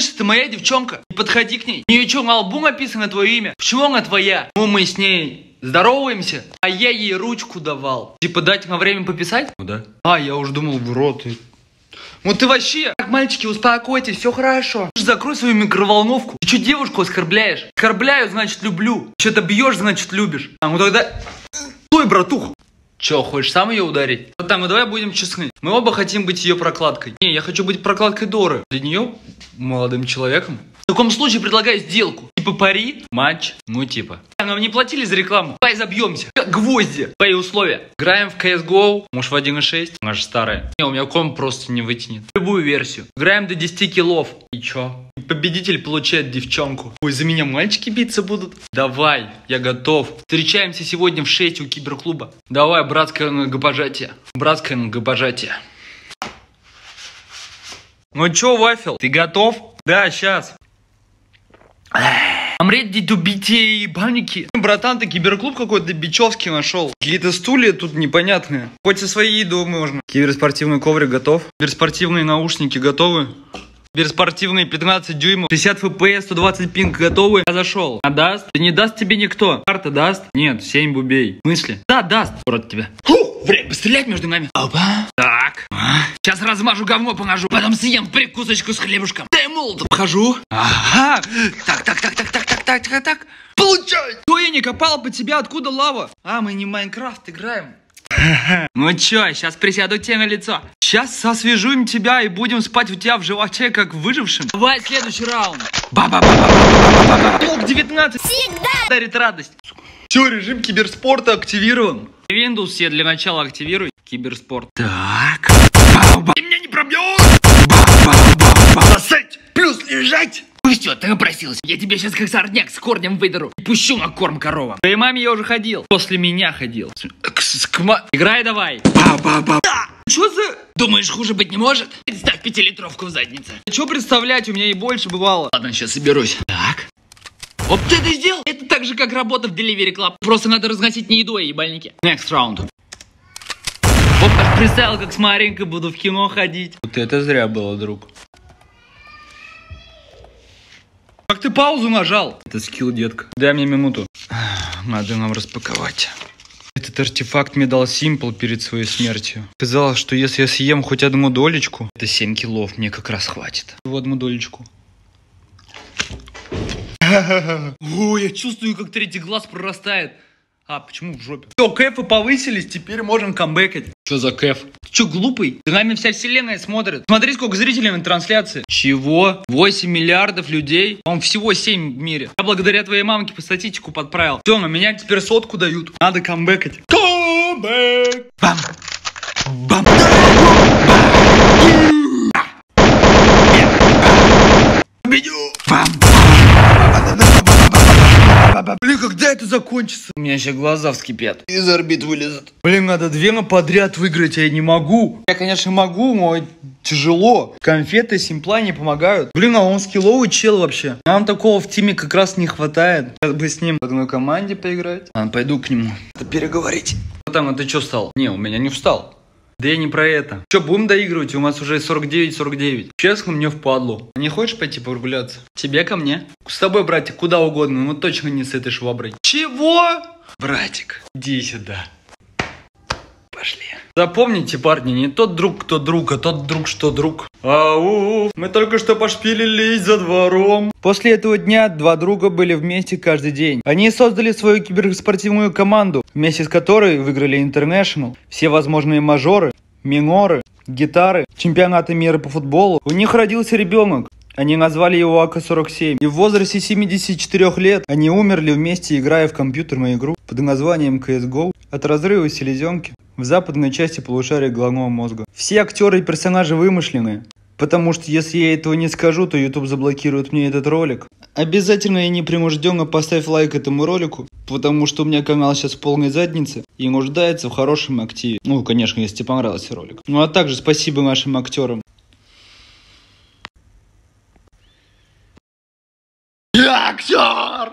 Слышь, это моя девчонка. Не подходи к ней. У нее что, на лбу написано твое имя? Почему она твоя? Ну, мы с ней здороваемся, а я ей ручку давал. Типа дать на время пописать? Ну да. А, я уже думал, в рот. и- Ну ты вообще, так, мальчики, успокойтесь, все хорошо. Закрой свою микроволновку. Ты что девушку оскорбляешь? Оскорбляю, значит люблю. Что-то бьешь, значит любишь. А ну тогда... Стой, братух. Че, хочешь сам ее ударить? Ну там, ну давай будем честны. Мы оба хотим быть ее прокладкой. Не, я хочу быть прокладкой Доры. Для нее молодым человеком. В таком случае предлагаю сделку. Типа пари, матч, ну типа. Нам не платили за рекламу. Давай забьемся. Как гвозди. Твои условия. Играем в CSGO. Может в 1.6. Наша старая. Не, у меня комп просто не вытянет. Любую версию. Играем до 10 киллов. И чё? Победитель получает девчонку. Ой, за меня мальчики биться будут? Давай, я готов. Встречаемся сегодня в 6 у киберклуба. Давай, братское многопожатие. Братское многопожатие. Ну чё, Вафел, ты готов? Да, сейчас. I'm ready to beat ебальники. Братан, ты киберклуб какой-то бичевский нашел. Какие-то стулья тут непонятные. Хоть и свои еду можно. Киберспортивный коврик готов. Киберспортивные наушники готовы. Киберспортивные 15 дюймов, 60 FPS, 120 пинг готовы. Я зашел. А даст? Да не даст тебе никто. Карта даст? Нет, 7 бубей. В смысле? Да, даст. Рот тебя. Фу, время пострелять между нами. Опа. Так. А. Сейчас размажу говно положу. Потом съем прикусочку с хлебушком. Дай молотом. Хожу. Ага. Так, так, так, так, так, так, так, так, так. Получай. То я не копал по тебе, откуда лава? А, мы не Майнкрафт играем. Ну чё, сейчас присяду тебе на лицо. Сейчас освежуем тебя и будем спать у тебя в животе, как выжившим. Давай следующий раунд. ба ба ба ба Блок 19 всегда дарит радость. Все, режим киберспорта активирован. Windows все для начала активируй. Киберспорт. Так. Ты меня не пробьешь. Бросать, плюс лежать. Ну все, ты напросился. Я тебя сейчас как сорняк с корнем выдеру и пущу на корм коровам. Твоей маме я уже ходил. После меня ходил. Играй давай. Да! Чё за... Думаешь, хуже быть не может? Представь пятилитровку в заднице. Чё представлять, у меня и больше бывало. Ладно, сейчас соберусь. Так. Вот ты это сделал? Это так же, как работа в Delivery Club. Просто надо разносить не едой, ебальники. Next round. Вот так представил, как с Маринкой буду в кино ходить. Вот это зря было, друг. Как ты паузу нажал? Это скилл, детка. Дай мне минуту. Надо нам распаковать. Этот артефакт мне дал Симпл перед своей смертью. Сказал, что если я съем хоть одну долечку, это 7 килов, мне как раз хватит. Вот одну долечку. О, я чувствую, как третий глаз прорастает. А, почему в жопе? Все, кэфы повысились, теперь можем камбэкать. Что за кэф? Что, глупый? За нами вся вселенная смотрит. Смотри, сколько зрителей на трансляции. Чего? 8 миллиардов людей? Он всего 7 в мире. Я благодаря твоей мамке по статистику подправил. На меня теперь сотку дают. Надо камбэкать. Камбэк! Бам! Бам! Победю! Бам! Блин, когда это закончится? У меня сейчас глаза вскипят. Из орбит вылезут. Блин, надо две на подряд выиграть, а я не могу. Я, конечно, могу, но тяжело. Конфеты симпла не помогают. Блин, а он скилловый чел вообще. Нам такого в тиме как раз не хватает. Сейчас бы с ним в одной команде поиграть. А, пойду к нему. Надо переговорить. Там, а ты что встал? Не, у меня не встал. Да я не про это. Че, будем доигрывать? У нас уже 49-49. Честно, мне впадло. Не хочешь пойти прогуляться? Тебе ко мне? С тобой, братик, куда угодно, но точно не с этой шваброй. Чего? Братик, иди сюда. Запомните, парни, не тот друг, кто друг, а тот друг, что друг. Ау, мы только что пошпилились за двором. После этого дня два друга были вместе каждый день. Они создали свою киберспортивную команду, вместе с которой выиграли International, все возможные мажоры, миноры, гитары, чемпионаты мира по футболу. У них родился ребенок. Они назвали его АК-47. И в возрасте 74 лет они умерли вместе, играя в компьютерную игру под названием CSGO от разрыва селезенки в западной части полушария головного мозга. Все актеры и персонажи вымышленные. Потому что если я этого не скажу, то YouTube заблокирует мне этот ролик. Обязательно и непринужденно поставь лайк этому ролику, потому что у меня канал сейчас в полной заднице и нуждается в хорошем активе. Ну, конечно, если тебе понравился ролик. Ну а также спасибо нашим актерам. Я актер!